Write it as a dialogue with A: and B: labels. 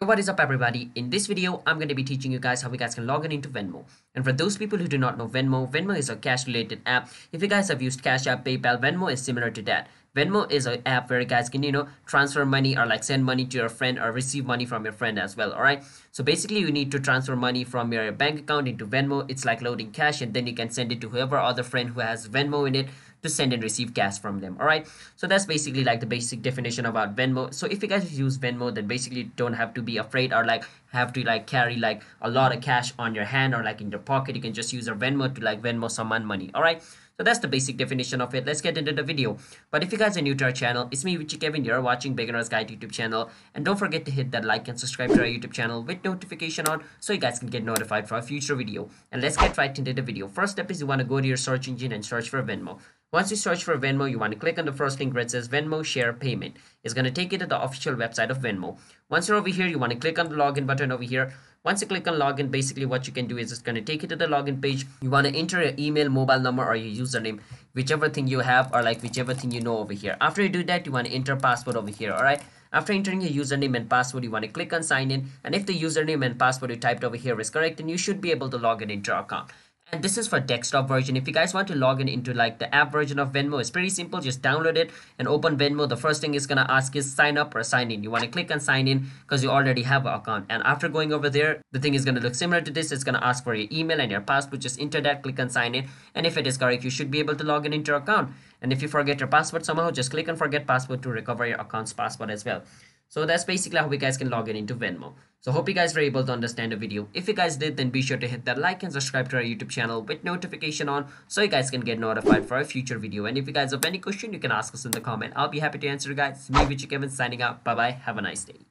A: What is up everybody? In this video, I'm going to be teaching you guys how you guys can log in into Venmo. And for those people who do not know Venmo, Venmo is a cash related app. If you guys have used Cash App, PayPal, Venmo is similar to that. Venmo is an app where you guys can, you know, transfer money or like send money to your friend or receive money from your friend as well. All right. So basically you need to transfer money from your bank account into Venmo. It's like loading cash and then you can send it to whoever other friend who has Venmo in it to send and receive cash from them all right so that's basically like the basic definition about venmo so if you guys use venmo then basically don't have to be afraid or like have to like carry like a lot of cash on your hand or like in your pocket you can just use your venmo to like venmo someone money all right so that's the basic definition of it. Let's get into the video. But if you guys are new to our channel, it's me, Richie Kevin. You're watching Beginner's Guide YouTube channel. And don't forget to hit that like and subscribe to our YouTube channel with notification on so you guys can get notified for our future video. And let's get right into the video. First step is you want to go to your search engine and search for Venmo. Once you search for Venmo, you want to click on the first link it says Venmo Share Payment. It's going to take you to the official website of Venmo. Once you're over here, you want to click on the login button over here. Once you click on login, basically what you can do is it's going to take you to the login page. You want to enter your email, mobile number, or your username, whichever thing you have or like whichever thing you know over here. After you do that, you want to enter password over here, all right? After entering your username and password, you want to click on sign in. And if the username and password you typed over here is correct, then you should be able to log in into your account and this is for desktop version. If you guys want to log in into like the app version of venmo it's pretty simple. Just download it and open venmo. The first thing it's gonna ask is sign up or sign in. You want to click on sign in because you already have an account. And after going over there the thing is going to look similar to this. It's to ask for your email and your password. Just enter that click on sign in. And if it is correct you should be able to log in into your account. And if you forget your password somehow just click on forget password to recover your account's password as well so that's basically how you guys can log in into Venmo. So hope you guys were able to understand the video. If you guys did, then be sure to hit that like and subscribe to our YouTube channel with notification on so you guys can get notified for a future video. And if you guys have any question, you can ask us in the comment. I'll be happy to answer you guys. Me, Richie Kevin, signing out. Bye-bye. Have a nice day.